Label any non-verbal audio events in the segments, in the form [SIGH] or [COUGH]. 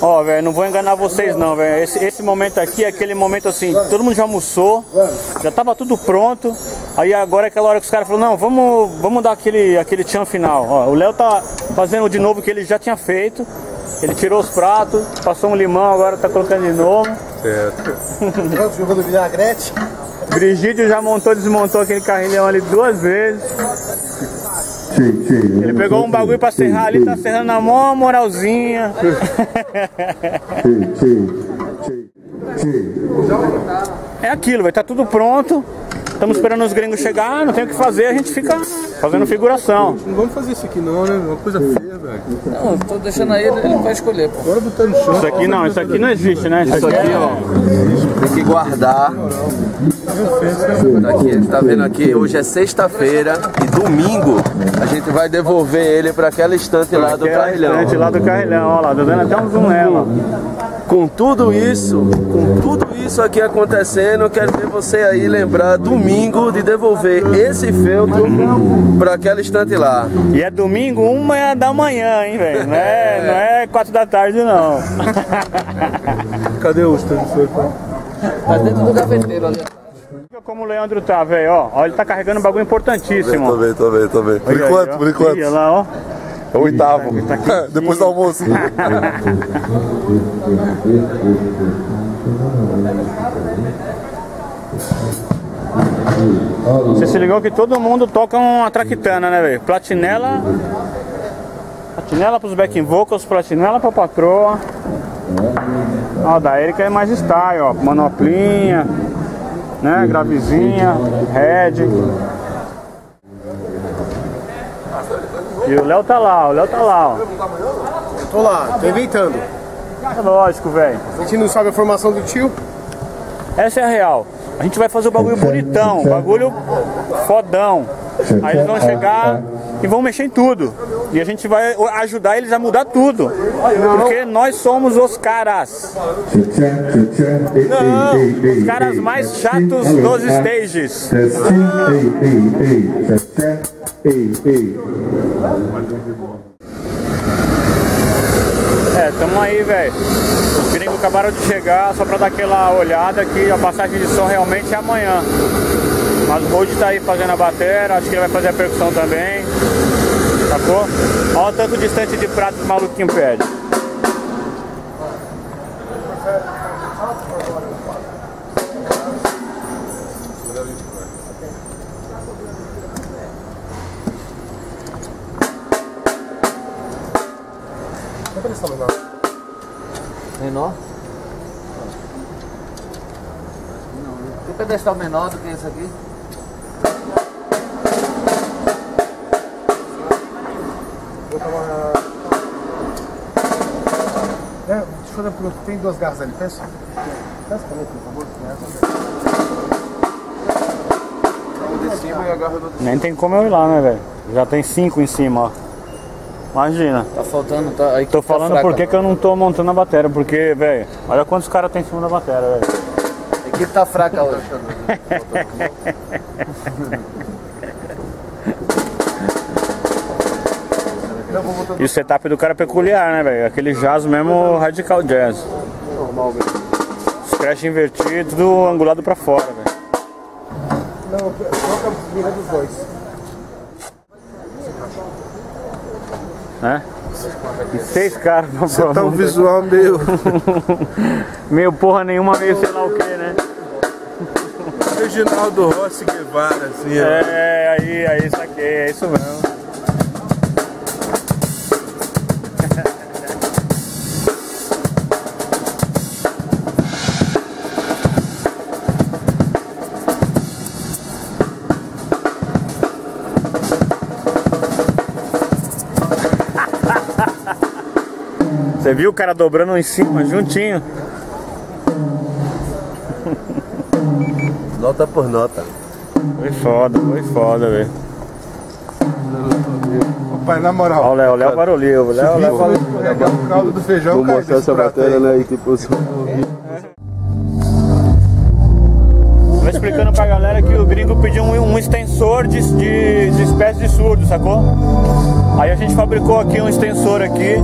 Ó, velho, não vou enganar vocês não, velho. Esse, esse momento aqui é aquele momento assim, todo mundo já almoçou, já tava tudo pronto. Aí agora é aquela hora que os caras falaram, não, vamos, vamos dar aquele, aquele tchan final. Ó, o Léo tá fazendo de novo o que ele já tinha feito. Ele tirou os pratos, passou um limão, agora tá colocando de novo. Certo. [LAUGHS] Jogando vinagrete. Brigídio já montou, desmontou aquele carrilhão ali duas vezes. Ele pegou um bagulho pra serrar ali, tá serrando na mão, moralzinha. É aquilo, vai tá tudo pronto. Estamos esperando os gringos chegar, não tem o que fazer, a gente fica fazendo figuração. Não vamos fazer isso aqui não, né? Uma coisa feia, velho. Não, tô deixando aí, ele vai escolher, pô. Bora botar no chão. Isso aqui não, isso aqui não existe, né? Isso aqui, ó. Tem que guardar. Aqui, tá vendo aqui, hoje é sexta-feira e domingo a gente vai devolver ele pra aquela estante lá do Aquela carrilhão. estante lá do carrilhão, ó lá, tá dando até um zoom nela. Com tudo isso, com tudo isso aqui acontecendo, eu quero ver você aí lembrar domingo de devolver esse feltro pra aquela estante lá. E é domingo, uma da manhã, hein, velho? Não é, não é quatro da tarde, não. [LAUGHS] Cadê o stand seu? Tá dentro do gaveteiro ali. Olha Como o Leandro tá, velho, ó. Ó, ele tá carregando um bagulho importantíssimo. Tô bem, tô bem, tô bem. Por enquanto, por enquanto. Olha lá, ó. É o oitavo. Tá. [LAUGHS] Depois do almoço. Você se ligou que todo mundo toca uma traquitana, né, velho? Platinela. Platinela pros backing vocals, platinela pra patroa. Ó, da Erika é mais style, ó. Manoplinha, né? Gravezinha, head. E o Léo tá lá, o Léo tá lá, ó. Tô lá, tô inventando. É lógico, velho. A gente não sabe a formação do tio. Essa é a real. A gente vai fazer o bagulho bonitão, bagulho fodão. Aí eles vão chegar e vão mexer em tudo. E a gente vai ajudar eles a mudar tudo. Porque nós somos os caras. Os caras mais chatos dos stages. É, tamo aí, velho. Os gringos acabaram de chegar só pra dar aquela olhada que a passagem de som realmente é amanhã. Mas o Gold tá aí fazendo a bateria, acho que ele vai fazer a percussão também. Sacou? Olha o tanto distante de pratos maluquinho pede. Menor? Tem pedestal menor do que esse aqui? É, deixa eu fazer uma pergunta. Tem duas garras ali, peço? Peço pra mim, por favor. de cima e agarra do Nem tem como eu ir lá, né, velho? Já tem cinco em cima, ó. Imagina. Tá faltando, tá. Aí Tô falando por que que eu não tô montando a bateria, porque, velho, olha quantos caras tem em cima da bateria, velho. A equipe tá fraca hoje. E o setup do cara é peculiar, né, velho? Aquele jazz mesmo radical jazz. normal mesmo. Scratch invertido, angulado pra fora, velho. Não, troca briga dos dois. Né? E seis caras pra Você tá um visual meio [LAUGHS] Meio porra nenhuma, meio sei lá o que, né? Reginaldo Rossi Guevara, assim. ó. É, aí, aí, saquei, é isso mesmo. Você viu o cara dobrando em cima, juntinho? Nota por nota. Foi foda, foi foda, velho. Pai, na moral. Léo, o Léo barulhinho, o Léo, o Léo. Escorregar o caldo do feijão, Vou mostrar essa aí. né? Tipo, Tô explicando pra galera que o gringo pediu um, um extensor de, de, de espécie de surdo, sacou? Aí a gente fabricou aqui um extensor aqui.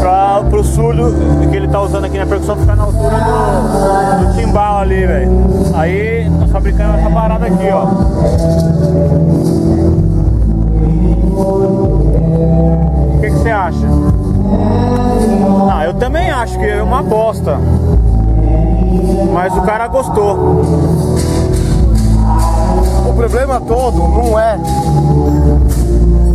Pra, pro surdo que ele tá usando aqui na percussão ficar na altura do, do timbal ali, velho. Aí nós fabricamos essa parada aqui, ó. O que você acha? Ah, eu também acho que é uma bosta. Mas o cara gostou. O problema todo não é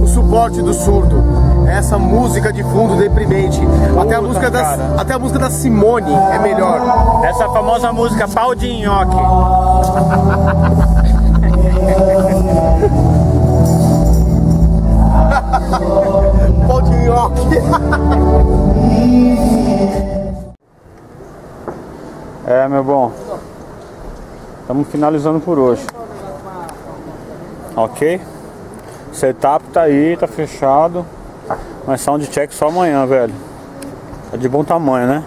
o suporte do surdo. Essa música de fundo deprimente. Até a, Puta, música da, até a música da Simone é melhor. Essa famosa música pau de nhoque. [LAUGHS] Pau de nhoque. É, meu bom. Estamos finalizando por hoje. Ok? Setup tá aí, tá fechado. Mas soundcheck só amanhã, velho. É de bom tamanho, né?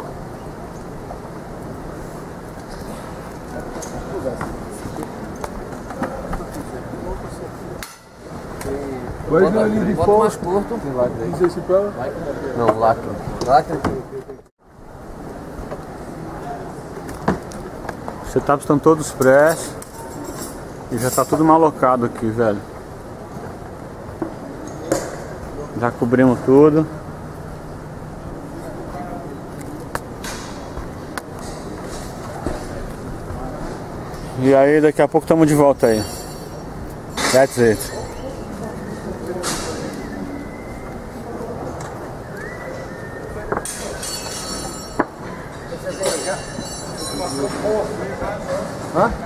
Vai na linha de Bota mais fogo. curto. Não sei se pela. Não, lacre. Lacre. Os setups estão todos press. E já tá tudo malocado aqui, velho. Já cobrimos tudo. E aí daqui a pouco estamos de volta aí. That's it. Hã?